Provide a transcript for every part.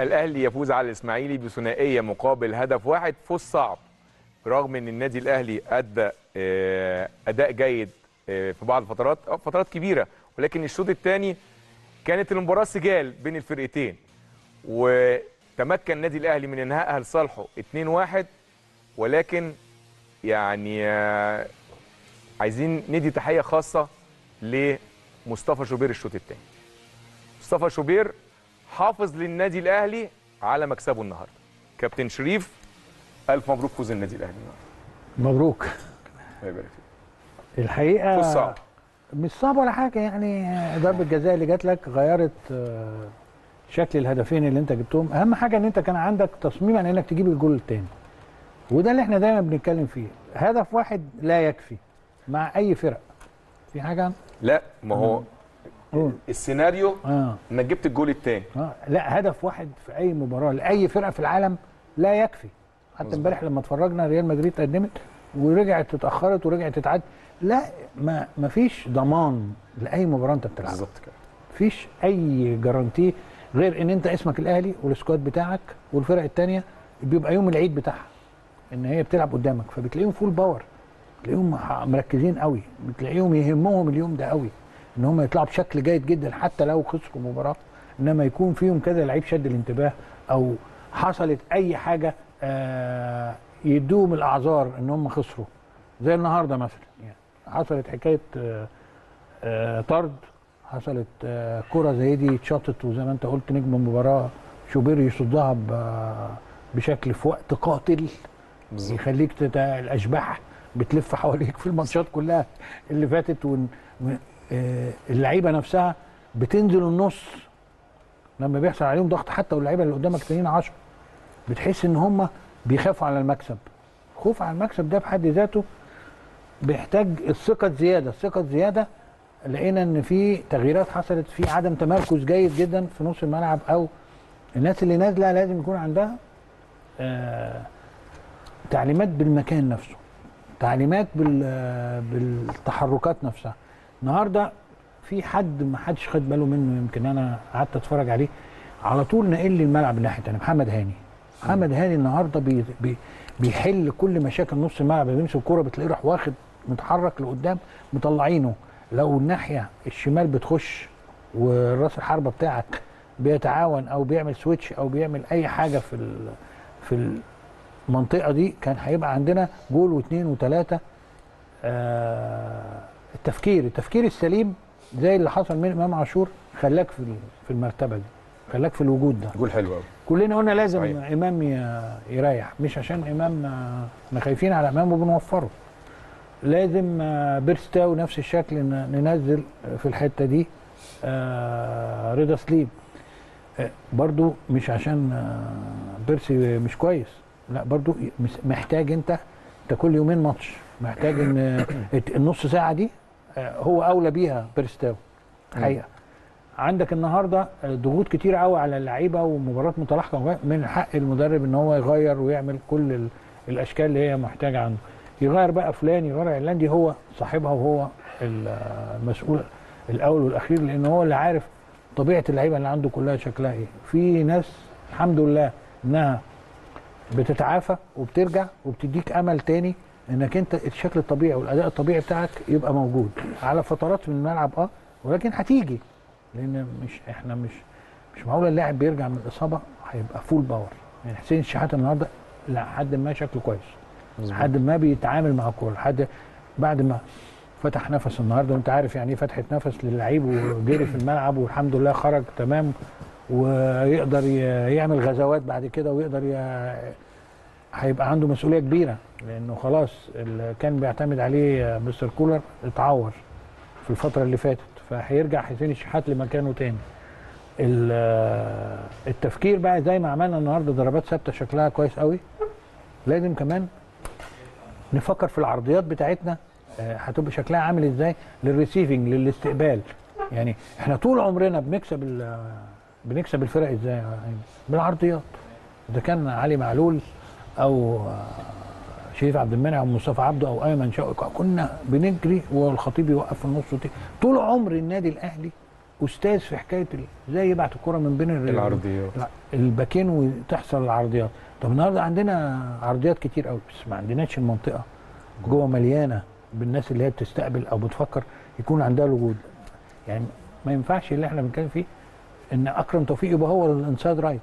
الأهلي يفوز على الإسماعيلي بثنائية مقابل هدف واحد فوز صعب رغم إن النادي الأهلي أدى آه، أداء جيد آه، في بعض الفترات فترات كبيرة ولكن الشوط الثاني كانت المباراة سجال بين الفرقتين. وتمكن النادي الأهلي من انهائها لصالحه 2-1 ولكن يعني آه، عايزين ندي تحية خاصة لمصطفى شوبير الشوط الثاني. مصطفى شوبير حافظ للنادي الأهلي على مكسبه النهارده. كابتن شريف ألف مبروك فوز النادي الأهلي. النهارده مبروك. الله يبارك فيك. الحقيقة فوز صعب. مش صعب ولا حاجة يعني. ضربة جزاء اللي جات لك غيرت آه، شكل الهدفين اللي انت جبتهم. أهم حاجة إن انت كان عندك تصميم على إنك تجيب الجول الثاني وده اللي إحنا دايما بنتكلم فيه. هدف واحد لا يكفي مع أي فرق. في حاجة؟ لا ما هو. السيناريو آه. إنك جبت الجول الثاني آه. لا هدف واحد في أي مباراة لأي فرقة في العالم لا يكفي. حتى. امبارح لما اتفرجنا ريال مدريد قدمت ورجعت اتاخرت ورجعت تتعاد. لا ما ما فيش ضمان لأي مباراة أنت بتلعبها. بالظبط كده. مفيش أي guarantee غير إن أنت اسمك الأهلي وال squad بتاعك والفرق الثانية بيبقى يوم العيد بتاعها إن هي بتلعب قدامك. فبتلاقيهم full power بتلاقيهم مركزين قوي بتلاقيهم يهمهم اليوم ده قوي. إن هم يطلعوا بشكل جيد جدا حتى لو خسروا مباراة إنما يكون فيهم كذا لعيب شد الانتباه أو حصلت أي حاجة آه يدوهم الأعذار إن هم خسروا زي النهارده مثلا يعني حصلت حكاية آه آه طرد حصلت كرة زي دي اتشاطت وزي ما أنت قلت نجم المباراة شوبير يصدها بشكل في وقت قاتل بالظبط يخليك. الأشباح بتلف حواليك في الماتشات كلها اللي فاتت ون... آه، اللعيبة نفسها بتنزل النص لما بيحصل عليهم ضغط حتى واللعيبه اللي قدامك تانيين 10 بتحس إن هم بيخافوا على المكسب. خوف على المكسب ده بحد ذاته بيحتاج الثقة زيادة الثقة زيادة لقينا إن في تغييرات حصلت في عدم تمركز جيد جدا في نص الملعب أو الناس اللي نازلة لازم يكون عندها آه تعليمات بالمكان نفسه تعليمات بال بالتحركات نفسها. النهارده في حد ما حدش خد باله منه يمكن أنا قعدت اتفرج عليه. على طول نقل لي الملعب الناحيه الثانية محمد هاني. محمد هاني النهارده بي بي بيحل كل مشاكل نص الملعب بيمسك الكورة بتلاقيه راح واخد متحرك لقدام مطلعينه. لو الناحية الشمال بتخش والراس الحربة بتاعك بيتعاون أو بيعمل switch أو بيعمل أي حاجة في في المنطقة دي كان هيبقى عندنا جول واثنين وثلاثه آه التفكير التفكير السليم زي اللي حصل من إمام عاشور خلاك في في المرتبة دي خلاك في الوجود ده جول حلو قوي كلنا قلنا لازم. صحيح. إمام يريح مش عشان إمام إحنا خايفين على إمام وبنوفره لازم آه، بيرسي تاو نفس الشكل ننزل في الحتة دي آه، رضا سليم آه، برضو مش عشان بيرسي مش كويس لا برضو محتاج انت انت كل يومين ماتش محتاج ان النص ساعة دي هو أولى بيها بيرسي تاو حقيقة. عندك النهارده ضغوط كتير قوي على اللعيبة ومباراة متلاحقة من حق المدرب إن هو يغير ويعمل كل ال- الأشكال اللي هي محتاجة عنده. يغير بقى فلان يغير علان دي هو صاحبها وهو ال- المسؤول الأول والأخير لأن هو اللي عارف طبيعة اللعيبة اللي عنده كلها شكلها إيه. في ناس الحمد لله إنها بتتعافى وبترجع وبتديك أمل تاني انك انت الشكل الطبيعي والاداء الطبيعي بتاعك يبقى موجود. على فترات من الملعب آه ولكن هتيجي. لأن مش إحنا مش مش معقول اللاعب بيرجع من الاصابة هيبقى full power يعني حسين الشحات النهارده لحد ما شكله كويس. لحد ما بيتعامل مع الكورة. لحد بعد ما فتح نفس النهارده وانت عارف يعني إيه فتحة نفس للعيب وجري في الملعب والحمد لله خرج تمام ويقدر يعمل غزوات بعد كده ويقدر. هيبقى عنده مسؤولية كبيرة لأنه خلاص اللي كان بيعتمد عليه مستر كولر اتعور في الفترة اللي فاتت فهيرجع حسين الشحات لمكانه تاني. ال- التفكير بقى زي ما عملنا النهارده ضربات ثابتة شكلها كويس قوي. لازم كمان نفكر في العرضيات بتاعتنا آه، هتبقى شكلها عامل إزاي للريسيفنج للاستقبال. يعني إحنا طول عمرنا بنكسب بنكسب الفرق إزاي؟ بالعرضيات. إذا كان علي معلول أو شريف عبد المنعم أو مصطفى عبده أو أيمن شوقي كنا بنجري والخطيب يوقف في النص طول عمر النادي الأهلي أستاذ في حكاية إزاي يبعت الكرة من بين ال- العرضيات. الباكين وتحصل العرضيات. طب النهارده عندنا عرضيات كتير قوي بس ما عندناش المنطقة جوه مليانة بالناس اللي هي بتستقبل أو بتفكر يكون عندها الوجود. يعني ما ينفعش اللي إحنا بنتكلم فيه إن أكرم توفيق يبقى هو ال inside right.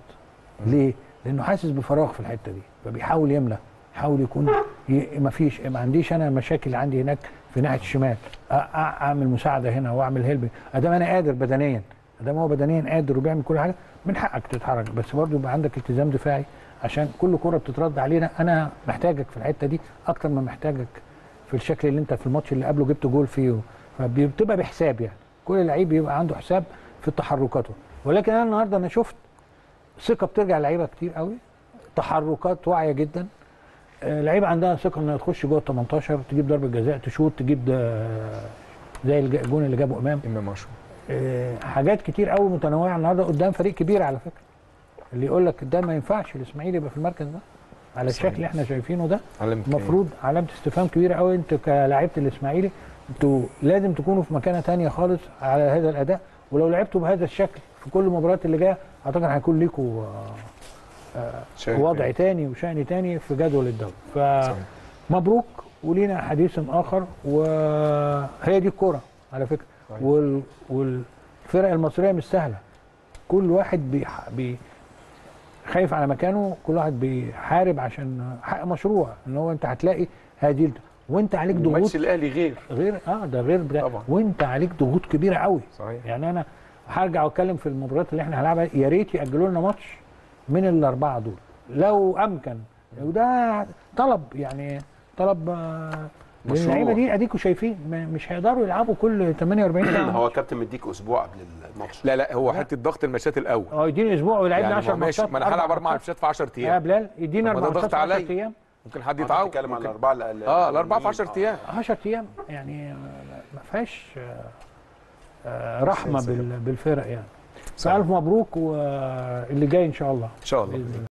ليه؟ لأنه حاسس بفراغ في الحتة دي فبيحاول يملى يحاول يكون ي... ما فيش ما عنديش أنا مشاكل عندي هناك في ناحية الشمال. أ... أعمل مساعدة هنا وأعمل هيلب أدام أنا قادر بدنيا أدام هو بدنيا قادر وبيعمل كل حاجة من حقك تتحرك. بس برضه يبقى عندك التزام دفاعي عشان كل كرة بتترد علينا. أنا محتاجك في الحتة دي أكتر ما محتاجك في الشكل اللي أنت في الماتش اللي قبله جبت جول فيه. فبتبقى بحساب يعني. كل لعيب بيبقى عنده حساب في تحركاته. ولكن أنا النهارده أنا شفت ثقة بترجع لعيبة كتير قوي. تحركات واعية جدا. آه، لعيبة عندها ثقة إنها تخش جوه ال 18 تجيب ضربة جزاء تشوط تجيب ده زي الج- الجون اللي جابه إمام. إمام عاشور. آه، حاجات كتير قوي متنوعة النهارده قدام فريق كبير على فكرة. اللي يقول لك ده ما ينفعش الإسماعيلي يبقى في المركز ده. على. الشكل اللي إحنا شايفينه ده. المفروض علامة استفهام كبيرة قوي. أنتوا كلاعيبة الإسماعيلي أنتوا لازم تكونوا في مكانة تانية خالص على هذا الأداء. ولو لعبتوا بهذا الشكل في كل المباريات اللي جاية أعتقد هيكون ليكوا شايف وضع يعني. تاني وشأن تاني في جدول الدوري. فمبروك ولينا حديث آخر وهي دي الكورة على فكرة. وال والفرق المصرية مش سهلة كل واحد بيح... بي خايف على مكانه كل واحد بيحارب عشان حق مشروع إن هو أنت هتلاقي هذه وأنت عليك ضغوط ماتش الأهلي غير غير آه ده غير ده. وأنت عليك ضغوط كبيرة قوي صحيح يعني أنا هرجع واتكلم في المباريات اللي إحنا هنلعبها. يا ريت يأجلوا لنا ماتش من الأربعة دول. لو أمكن. وده طلب يعني طلب آه،. اللعيبة دي أديكوا شايفين مش هيقدروا يلعبوا كل 48 ساعة. هو كابتن مديك أسبوع قبل الماتش. لا لا هو حتة ضغط الماتشات الأول. آه يديني أسبوع ويلعبنا يعني 10 ما ماشي ماتشات ما أنا هلعب أربع ماتشات. في 10 يا أيام بلال طب ما ده أربع ماتشات ضغط في 10 عليا. أيام. ممكن حد يتعاون بتتكلم على ممكن- الأربعة ال- آه الأربعة في ال- 10 آه. أيام. 10 أيام يعني آه، ما فيهاش رحمة سلسلة. بال- بالفرق يعني. فألف مبروك واللي جاي إن شاء الله إن شاء الله